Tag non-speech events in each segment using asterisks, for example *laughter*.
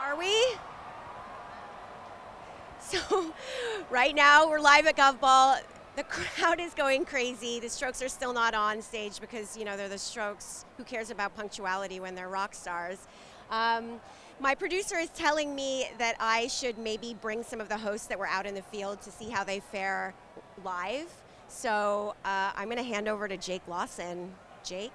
Are we? *laughs* So, right now we're live at Govball. The crowd is going crazy. The Strokes are still not on stage because you know they're the Strokes. Who cares about punctuality when they're rock stars? Um, my producer is telling me that I should maybe bring some of the hosts that were out in the field to see how they fare live. So uh, I'm going to hand over to Jake Lawson. Jake.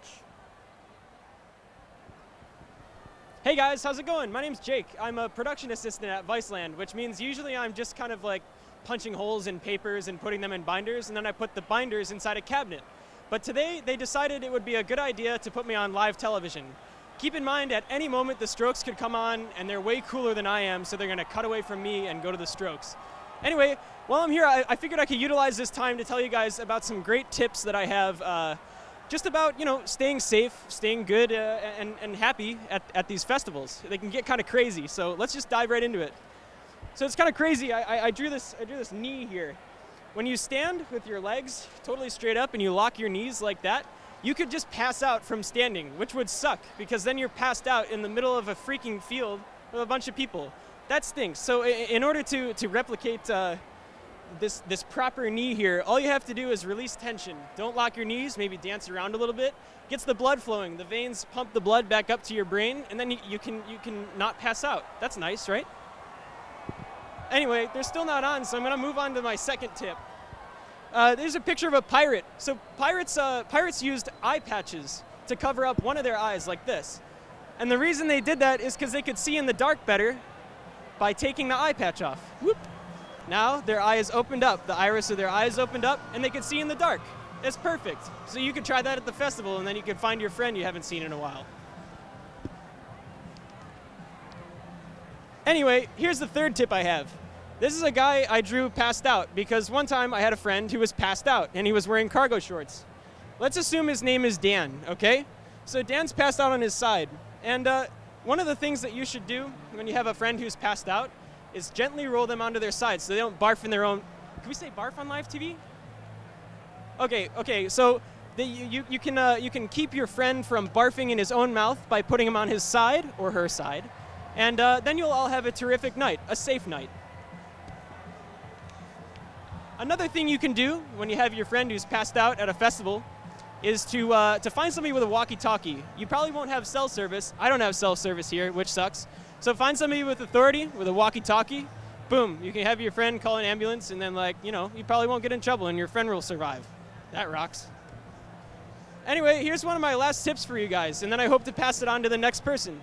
Hey guys, how's it going? My name's Jake. I'm a production assistant at Viceland, which means usually I'm just kind of like punching holes in papers and putting them in binders, and then I put the binders inside a cabinet. But today they decided it would be a good idea to put me on live television. Keep in mind, at any moment the Strokes could come on, and they're way cooler than I am, so they're gonna cut away from me and go to the Strokes. Anyway, while I'm here, I, I figured I could utilize this time to tell you guys about some great tips that I have. Uh, just about you know staying safe, staying good, uh, and, and happy at, at these festivals. They can get kind of crazy, so let's just dive right into it. So it's kind of crazy. I, I, I drew this I drew this knee here. When you stand with your legs totally straight up and you lock your knees like that, you could just pass out from standing, which would suck because then you're passed out in the middle of a freaking field with a bunch of people. That stinks. So in order to to replicate. Uh, this, this proper knee here, all you have to do is release tension. Don't lock your knees, maybe dance around a little bit. Gets the blood flowing. The veins pump the blood back up to your brain, and then you, can, you can not pass out. That's nice, right? Anyway, they're still not on, so I'm going to move on to my second tip. Uh, there's a picture of a pirate. So pirates, uh, pirates used eye patches to cover up one of their eyes like this. And the reason they did that is because they could see in the dark better by taking the eye patch off. Whoop. Now their eye is opened up, the iris of their eye is opened up, and they can see in the dark. It's perfect. So you could try that at the festival, and then you could find your friend you haven't seen in a while. Anyway, here's the third tip I have. This is a guy I drew passed out because one time I had a friend who was passed out and he was wearing cargo shorts. Let's assume his name is Dan, okay? So Dan's passed out on his side. And uh, one of the things that you should do when you have a friend who's passed out is gently roll them onto their side so they don't barf in their own. Can we say barf on live TV? Okay, okay. So the, you, you, can, uh, you can keep your friend from barfing in his own mouth by putting him on his side or her side. And uh, then you'll all have a terrific night, a safe night. Another thing you can do when you have your friend who's passed out at a festival is to, uh, to find somebody with a walkie-talkie. You probably won't have cell service. I don't have cell service here, which sucks. So find somebody with authority, with a walkie-talkie. Boom, you can have your friend call an ambulance, and then like you know, you probably won't get in trouble, and your friend will survive. That rocks. Anyway, here's one of my last tips for you guys, and then I hope to pass it on to the next person.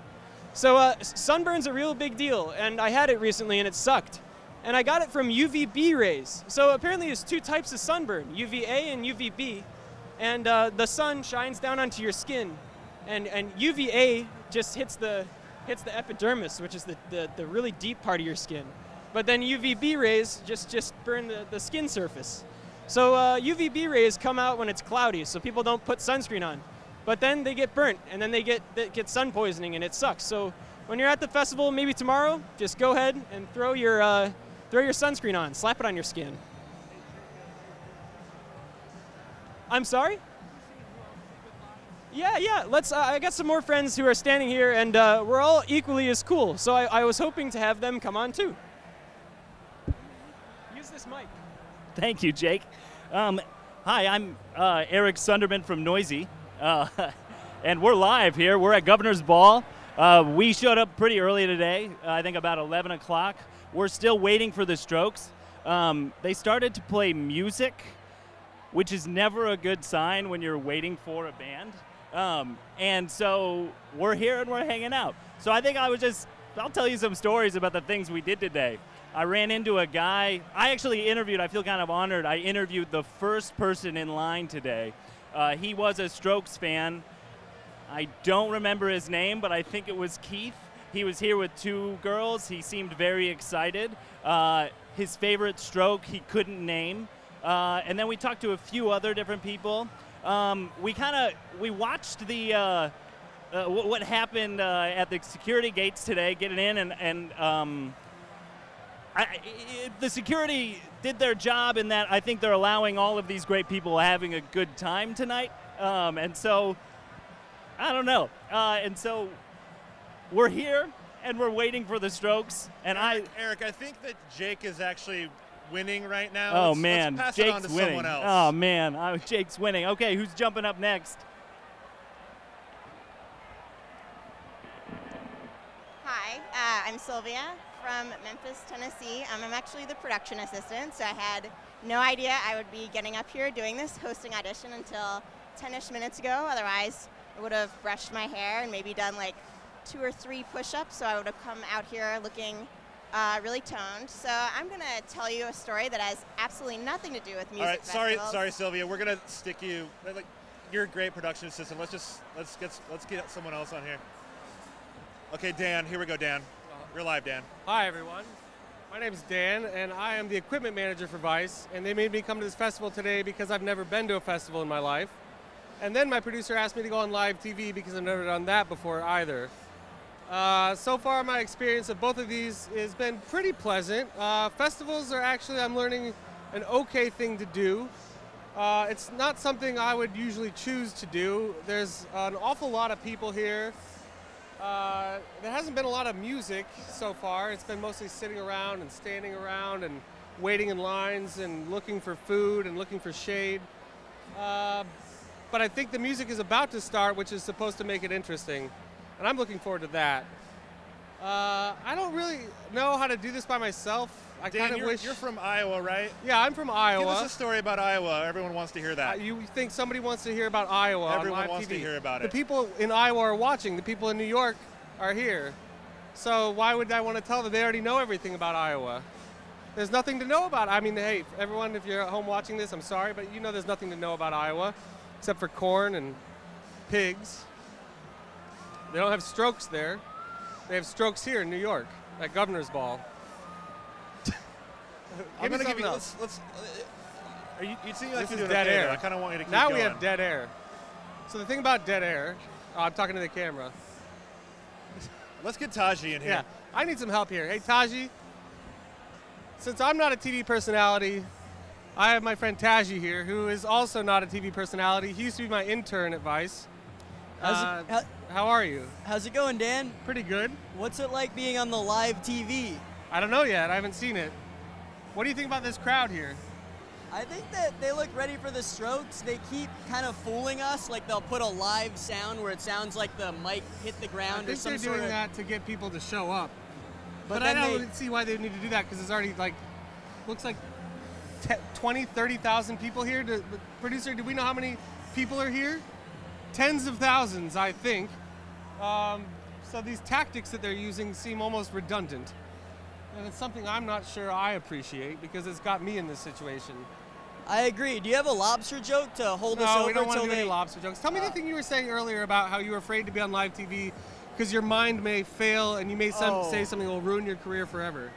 So uh, sunburn's a real big deal, and I had it recently, and it sucked. And I got it from UVB rays. So apparently there's two types of sunburn, UVA and UVB. And uh, the sun shines down onto your skin, and, and UVA just hits the, hits the epidermis, which is the, the, the really deep part of your skin. But then UVB rays just, just burn the, the skin surface. So uh, UVB rays come out when it's cloudy, so people don't put sunscreen on. But then they get burnt, and then they get, they get sun poisoning, and it sucks. So when you're at the festival, maybe tomorrow, just go ahead and throw your, uh, throw your sunscreen on, slap it on your skin. I'm sorry? Yeah, yeah. Let's. Uh, I got some more friends who are standing here, and uh, we're all equally as cool. So I, I was hoping to have them come on too. Use this mic. Thank you, Jake. Um, hi, I'm uh, Eric Sundermann from Noisey, uh, *laughs* and we're live here. We're at Governor's Ball. Uh, we showed up pretty early today, I think about 11 o'clock. We're still waiting for the Strokes. Um, they started to play music, which is never a good sign when you're waiting for a band. Um, and so we're here and we're hanging out. So I think I was just, I'll tell you some stories about the things we did today. I ran into a guy, I actually interviewed, I feel kind of honored, I interviewed the first person in line today. Uh, he was a Strokes fan. I don't remember his name, but I think it was Keith. He was here with two girls. He seemed very excited. Uh, his favorite stroke he couldn't name. Uh, and then we talked to a few other different people. Um, we kind of we watched the uh, uh, what happened uh, at the security gates today, getting in, and and um, I, I, the security did their job in that I think they're allowing all of these great people having a good time tonight. Um, and so, I don't know. Uh, and so, we're here and we're waiting for the Strokes. And I, Eric, I think that Jake is actually winning right now. oh Let's- man, let's pass it Jake's on to winning. someone else. Oh man, uh, *laughs* Jake's winning. Okay, who's jumping up next? Hi, uh, I'm Sylvia from Memphis, Tennessee. Um, I'm actually the production assistant, so I had no idea I would be getting up here doing this hosting audition until 10ish minutes ago. Otherwise, I would have brushed my hair and maybe done like two or three push ups, so I would have come out here looking uh, really toned. So I'm going to tell you a story that has absolutely nothing to do with music. All right, sorry, festivals. sorry, Sylvia. We're gonna stick you. Like, you're a great production assistant. Let's just let's get let's get someone else on here. Okay, Dan. Here we go, Dan. We're live, Dan. Hi, everyone. My name is Dan, and I am the equipment manager for Vice. And they made me come to this festival today because I've never been to a festival in my life. And then my producer asked me to go on live TV because I've never done that before either. Uh, so far, my experience of both of these has been pretty pleasant. Uh, festivals are actually, I'm learning, an okay thing to do. Uh, it's not something I would usually choose to do. There's an awful lot of people here. Uh, there hasn't been a lot of music so far. It's been mostly sitting around and standing around and waiting in lines and looking for food and looking for shade. Uh, but I think the music is about to start, which is supposed to make it interesting. And I'm looking forward to that. Uh, I don't really know how to do this by myself. I kind of you're, wish. you're from Iowa, right? yeah, I'm from Iowa. Give us a story about Iowa. Everyone wants to hear Uh, that. you think somebody wants to hear about Iowa? on Everyone wants to hear about it. the people in Iowa are watching. The people in New York are here. So why would I want to tell them? They already know everything about Iowa. There's nothing to know about. I mean, hey, everyone, if you're at home watching this, I'm sorry, but you know there's nothing to know about Iowa, except for corn and pigs. They don't have strokes there. They have strokes here in New York at Governor's Ball. *laughs* I'm gonna give you. else. Let's. let's uh, are you, you seem like This you're is dead okay air. there. I kind of want you to keep now going. we have dead air. So the thing about dead air, oh, I'm talking to the camera. Let's get Taji in here. Yeah, I need some help here. Hey, Taji, since I'm not a TV personality, I have my friend Taji here, who is also not a TV personality. He used to be my intern at Vice. Uh, it, how, how are you? how's it going, Dan? Pretty good. What's it like being on the live TV? I don't know yet. I haven't seen it. What do you think about this crowd here? I think that they look ready for the strokes. They keep kind of fooling us, like they'll put a live sound where it sounds like the mic hit the ground or think they're doing that to get people to show up. But But, I don't they- see why they need to do that because it's already like, looks like te- 20, 30,000 people here. The producer, do we know how many people are here? Tens of thousands, I think. Um, so these tactics that they're using seem almost redundant. And it's something I'm not sure I appreciate because it's got me in this situation. I agree. Do you have a lobster joke to hold us No, over we don't want to do any they? lobster jokes. Tell me Uh, the thing you were saying earlier about how you were afraid to be on live TV because your mind may fail and you may some, Oh. say something that will ruin your career forever.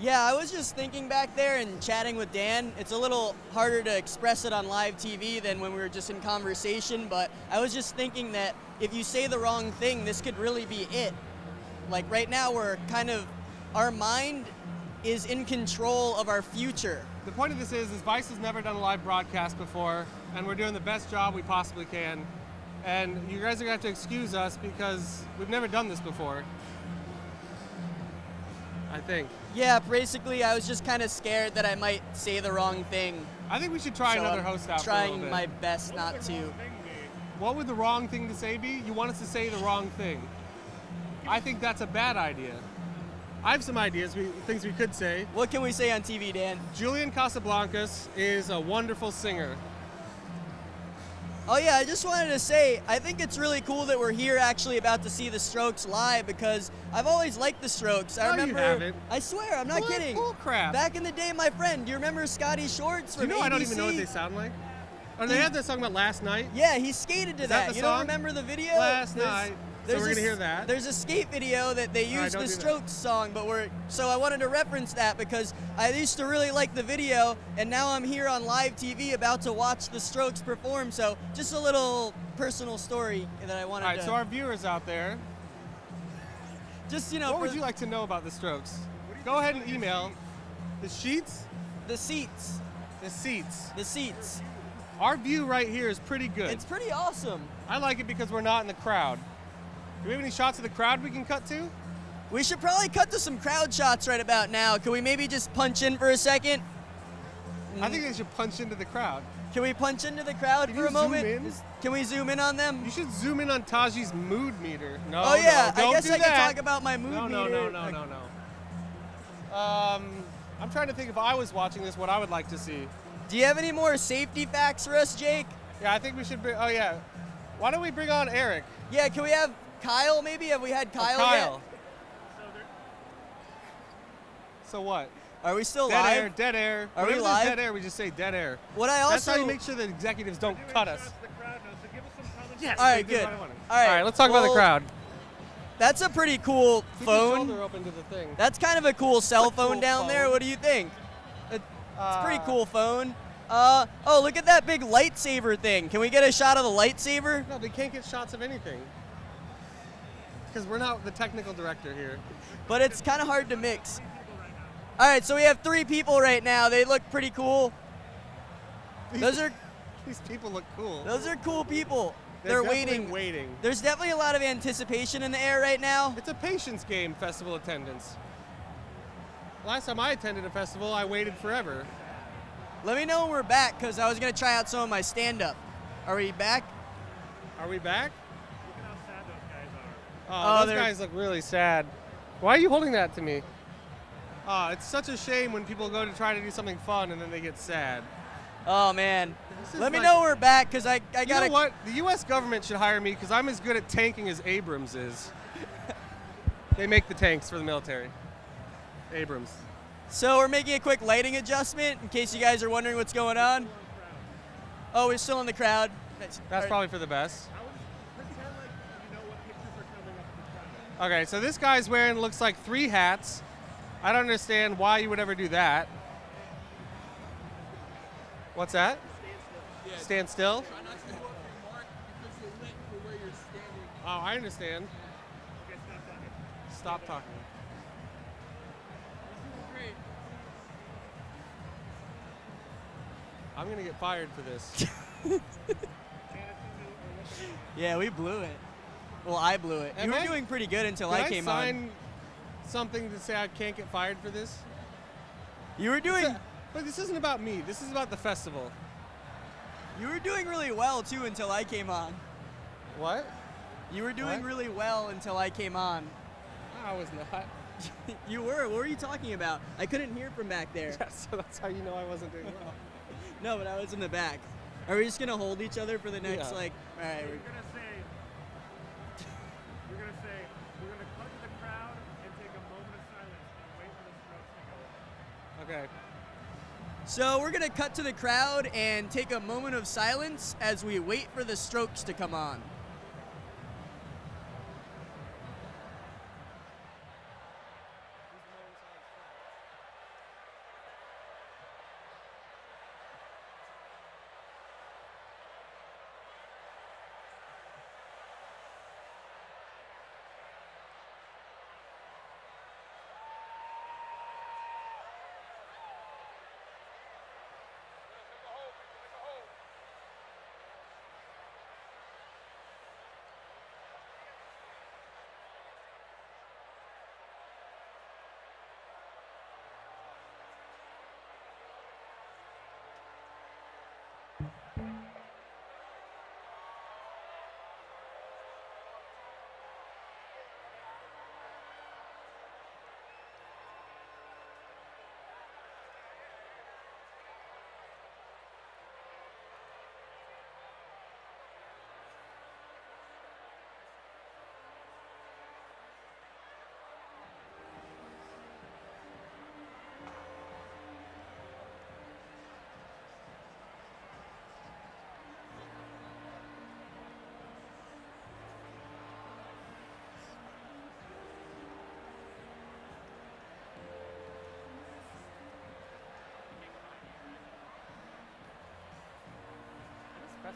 Yeah, I was just thinking back there and chatting with Dan. It's a little harder to express it on live TV than when we were just in conversation, but I was just thinking that if you say the wrong thing, this could really be it. Like right now, we're kind of, our mind is in control of our future. The point of this is, is Vice has never done a live broadcast before, and we're doing the best job we possibly can. And you guys are gonna have to excuse us because we've never done this before. I think. Yeah, basically, I was just kind of scared that I might say the wrong thing. I think we should try so another I'm host out for a Trying bit. my best not to. What would the wrong thing to say be? You want us to say the wrong thing. I think that's a bad idea. I have some ideas, we, things we could say. What can we say on TV, Dan? Julian Casablancas is a wonderful singer. Oh yeah, I just wanted to say I think it's really cool that we're here actually about to see the Strokes live because I've always liked the Strokes. I No, you remember haven't. I swear, I'm not Bull- kidding. bull crap. Back in the day, my friend, do you remember Scotty Shorts from you know I don't even know what they sound like? Oh, they had that song about last night. Yeah, he skated to Is that that. you song? don't remember the video? Last There's- night. So there's we're a gonna hear that. There's a skate video that they right, used don't the. Strokes song, but we're so I wanted to reference that because I used to really like the video, and now I'm here on live TV about to watch the Strokes perform. So just a little personal story that I wanted to All right, to. so our viewers out there, just you know, what would you like to know about the Strokes? Go ahead and email the sheets, the seats, the seats. the seats. Our view right here is pretty good. It's pretty awesome. I like it because we're not in the crowd. Do we have any shots of the crowd we can cut to? We should probably cut to some crowd shots right about now. Can we maybe just punch in for a second? I think they should punch into the crowd. Can we punch into the crowd Can for a moment? in? Can we zoom in on them? You should zoom in on Taji's mood meter. No, oh yeah, no, I guess I that. can talk about my mood no, meter. no, no, no, no, no. Um, I'm trying to think if I was watching this, what I would like to see. Do you have any more safety facts for us, Jake? Yeah, I think we should bring. Oh yeah, why don't we bring on Eric? Yeah, can we have Kyle maybe? Have we had Oh, Kyle, Kyle. So what? Are we still Dead live? air, dead air. Are we Whenever there's live? Dead air, we just say dead air. What I That's how also you make sure the executives don't cut us. Yes. All right, they did good. what I wanted. All right, All right, let's talk about the crowd. That's a pretty cool Keep your phone. shoulder open to the thing. That's kind of a cool cell a phone cool down there. What do you think? It- It's a pretty Uh, cool phone. Uh, oh, look at that big lightsaber thing. Can we get a shot of the lightsaber? No, they can't get shots of anything. Because we're not the technical director here. But it's kind of hard to mix. All right, so we have three people right now. They look pretty cool. Those are These people look cool. those are cool people. They're, They're, waiting. Waiting. There's definitely a lot of anticipation in the air right now. It's a patience game, festival attendance. Last time I attended a festival, I waited forever. Let me know when we're back, cause I was gonna try out some of my stand-up. Are we back? Are we back? Oh, Oh, those guys look really sad. Why are you holding that to me? Oh, it's such a shame when people go to try to do something fun and then they get sad. Oh man. This is Let me know we're back, cause I I gotta. know what? The U.S. government should hire me because I'm as good at tanking as Abrams is. *laughs* they make the tanks for the military. Abrams. So we're making a quick lighting adjustment in case you guys are wondering what's going on. Oh, we're still in the crowd. That's, That's probably for the best. Okay, so this guy's wearing looks like three hats. I don't understand why you would ever do that. What's that? Stand still. Stand still? Oh, I understand. Stop talking. I'm gonna get fired for this. *laughs* Yeah, we blew it. Well, I blew it. Am you were I? doing pretty good until Did I I came sign on. something to say I can't get fired for this? You were doing But this isn't about me. This is about the festival. you were doing really well too until I came on. What? You were doing What? really well until I came on. I was not. *laughs* you were. What were you talking about? I couldn't hear from back there. Yeah, *laughs* so that's how you know I wasn't doing well. *laughs* No, but I was in the back. Are we just gonna hold each other for the next Yeah. like? All right. Okay. So we're gonna cut to the crowd and take a moment of silence as we wait for the Strokes to come on.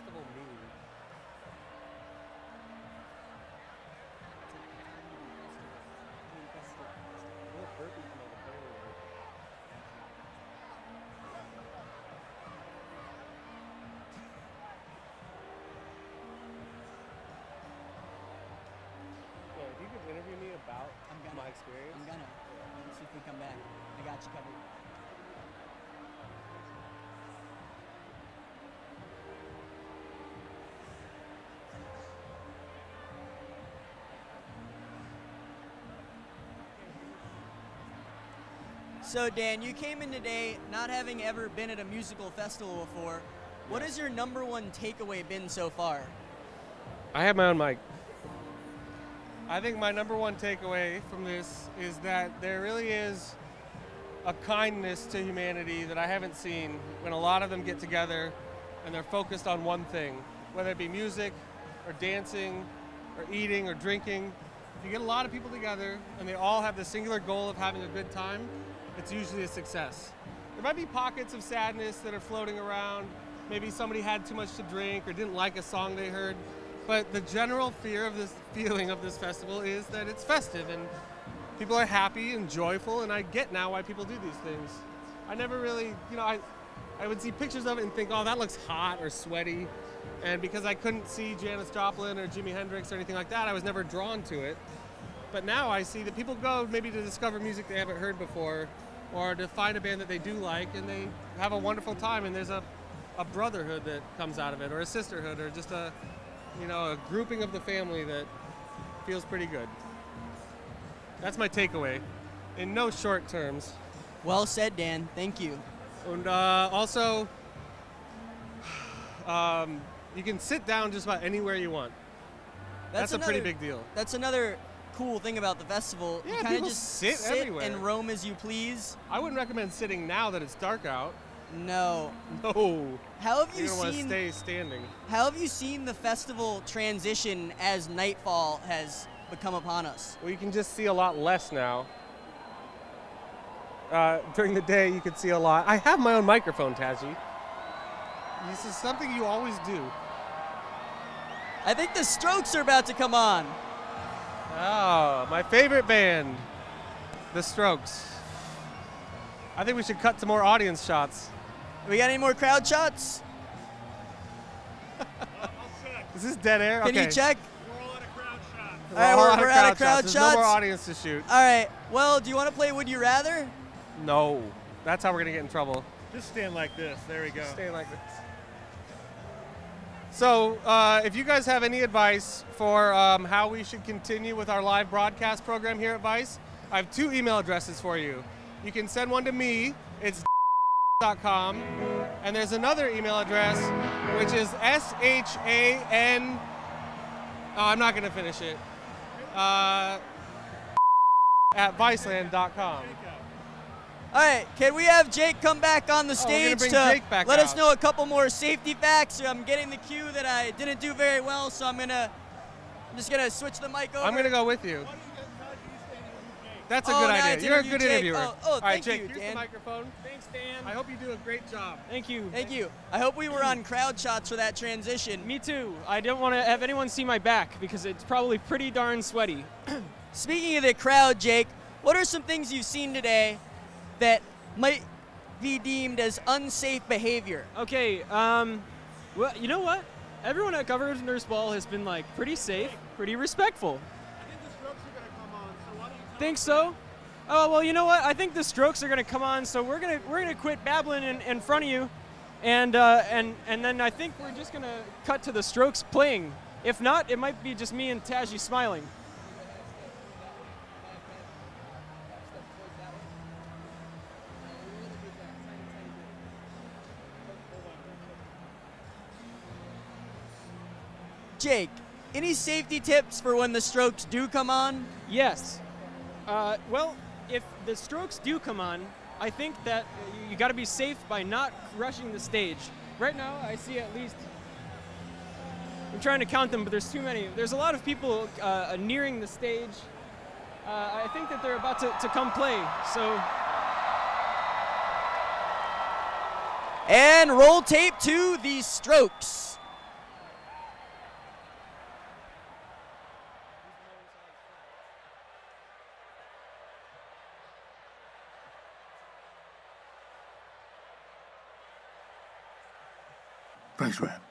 festival So Dan, you came in today not having ever been at a musical festival before. What has your number one takeaway been so far? I have my own mic. I think my number one takeaway from this is that there really is a kindness to humanity that I haven't seen when a lot of them get together and they're focused on one thing, whether it be music or dancing or eating or drinking. If you get a lot of people together and they all have the singular goal of having a good time, it's usually a success. There might be pockets of sadness that are floating around. Maybe somebody had too much to drink or didn't like a song they heard. But the general fear of this feeling of this festival is that it's festive and people are happy and joyful, and I get now why people do these things. I never really, you know, I, I would see pictures of it and think, oh, that looks hot or sweaty. And because I couldn't see Janis Joplin or Jimi Hendrix or anything like that, I was never drawn to it. But now I see that people go maybe to discover music they haven't heard before or to find a band that they do like and they have a wonderful time and there's a, a brotherhood that comes out of it or a sisterhood or just a, you know, a grouping of the family that feels pretty good. That's my takeaway in no short terms. Well said, Dan. Thank you. And uh, also, *sighs* um, you can sit down just about anywhere you want. That's, a pretty big deal. That's another cool thing about the festival. Yeah, you kind of just sit everywhere. and roam as you please. I wouldn't recommend sitting now that it's dark out. No. No. How have you You're gonna want to seen? stay standing. How have you seen the festival transition as nightfall has become upon us? Well, you can just see a lot less now. Uh, during the day, you could see a lot. I have my own microphone, Taji. This is something you always do. I think the Strokes are about to come on. Oh, my favorite band, The Strokes. I think we should cut to more audience shots. We got any more crowd shots? *laughs* Is this dead air? Can okay. you check? We're all at a crowd shot. We're, All right, we're- out we're out of crowd shots. There's no more audience to shoot. All right. Well, do you want to play Would You Rather? No, that's how we're gonna get in trouble. Just stand like this. There we go. Staying like this. So, uh, if you guys have any advice for um, how we should continue with our live broadcast program here at Vice, I have two email addresses for you. You can send one to me. It's *laughs* com, and there's another email address which is s h a n. Oh, I'm not gonna finish it. Uh, at viceland.com. All right. Can we have Jake come back on the Oh, we're gonna stage bring to Jake back let us know a couple more safety facts? I'm getting the cue that I didn't do very well, so I'm gonna. I'm just gonna switch the mic over. I'm gonna go with you. That's a Oh, good idea. You're a good Jake. interviewer. Oh, oh, All right, thank Jake, you, here's Dan. the microphone. Thanks, Dan. I hope you do a great job. Thank you. Thank you. I hope we were on crowd shots for that transition. Me too. I don't want to have anyone see my back because it's probably pretty darn sweaty. Speaking of the crowd, Jake, what are some things you've seen today that might be deemed as unsafe behavior? Okay, um, well, you know what? Everyone at Governor's Nurse Ball has been like pretty safe, pretty respectful. I think the Strokes are to come on, so why don't you Think so? Oh well, you know what? I think the Strokes are gonna come on, so we're gonna we're gonna quit babbling in, in front of you, and uh, and and then I think we're just gonna cut to the Strokes playing. If not, it might be just me and Taji smiling. Jake, any safety tips for when the strokes do come on? Yes. Uh, well, if the Strokes do come on, I think that you, got to be safe by not rushing the stage. Right now, I see at least. I'm trying to count them, but there's too many. There's a lot of people uh, nearing the stage. Uh, I think that they're about to, to come play. So And roll tape to the strokes. Man.